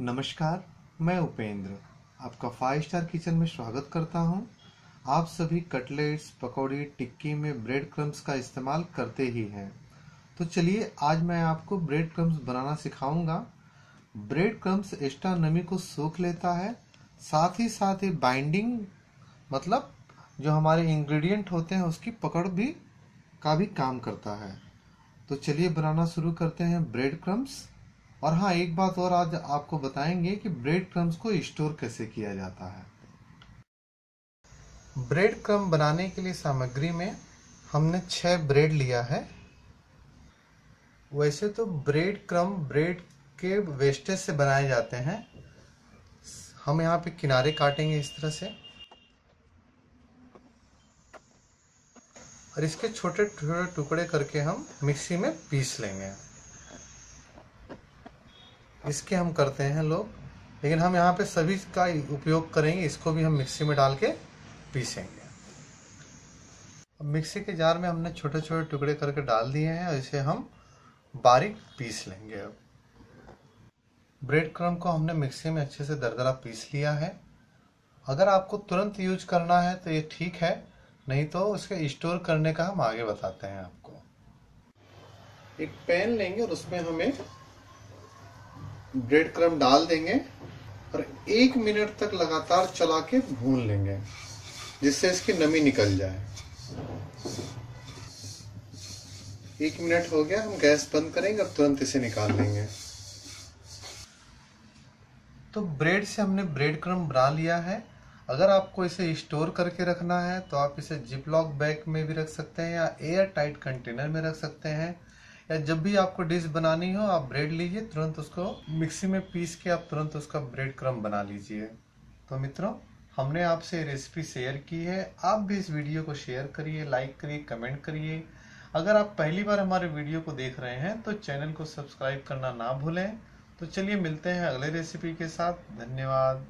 नमस्कार, मैं उपेंद्र। आपका फाइव स्टार किचन में स्वागत करता हूँ। आप सभी कटलेट्स, पकौड़ी, टिक्की में ब्रेड क्रम्स का इस्तेमाल करते ही हैं। तो चलिए, आज मैं आपको ब्रेड क्रम्स बनाना सिखाऊँगा। ब्रेड क्रम्स एक्स्ट्रा नमी को सोख लेता है। साथ ही साथ ही बाइंडिंग मतलब जो हमारे इंग्रेडिएंट होते हैं, उसकी पकड़ भी का भी काम करता है। तो चलिए बनाना शुरू करते हैं ब्रेड क्रम्स और हाँ एक बात और आज आपको बताएँगे कि ब्रेड क्रम्स को स्टोर कैसे किया जाता है। ब्रेड क्रम बनाने के लिए सामग्री में हमने छह ब्रेड लिया है। वैसे तो ब्रेड क्रम ब्रेड के वेस्टेज से बनाए जाते हैं। हम यहाँ पे किनारे काटेंगे इस तरह से। और इसके छोटे छोटे टुकड़े करके हम मिक्सी में पीस लेंगे। इसके हम करते हैं लोग। लेकिन हम यहाँ पे सभी का उपयोग करेंगे, इसको भी हम मिक्सी में डाल के पीसेंगे। अब मिक्सी के जार में हमने छोटे छोटे टुकड़े करके डाल दिए हैं और इसे हम बारीक पीस लेंगे अब। ब्रेड क्रम को हमने मिक्सी में अच्छे से दरदरा पीस लिया है। अगर आपको तुरंत यूज़ करना है तो ये ठीक है, नहीं तो उसके स्टोर करने का हम आगे बताते हैं आपको। एक पैन लेंगे और उसमें हमें ब्रेड क्रम डाल देंगे और एक मिनट तक लगातार चला के भून लेंगे, जिससे इसकी नमी निकल जाए। एक मिनट हो गया, हम गैस बंद करेंगे और तुरंत इसे निकाल लेंगे। तो ब्रेड से हमने ब्रेड क्रम बना लिया है। अगर आपको इसे स्टोर करके रखना है तो आप इसे जिप लॉक बैग में भी रख सकते हैं या एयर टाइट कंटेनर में रख सकते हैं। या जब भी आपको डिश बनानी हो, आप ब्रेड लीजिए, तुरंत उसको मिक्सी में पीस के आप तुरंत उसका ब्रेड क्रम बना लीजिए। तो मित्रों, हमने आपसे रेसिपी शेयर की है। आप भी इस वीडियो को शेयर करिए, लाइक करिए, कमेंट करिए। अगर आप पहली बार हमारे वीडियो को देख रहे हैं तो चैनल को सब्सक्राइब करना ना भूलें। तो चलिए मिलते हैं अगले रेसिपी के साथ। धन्यवाद।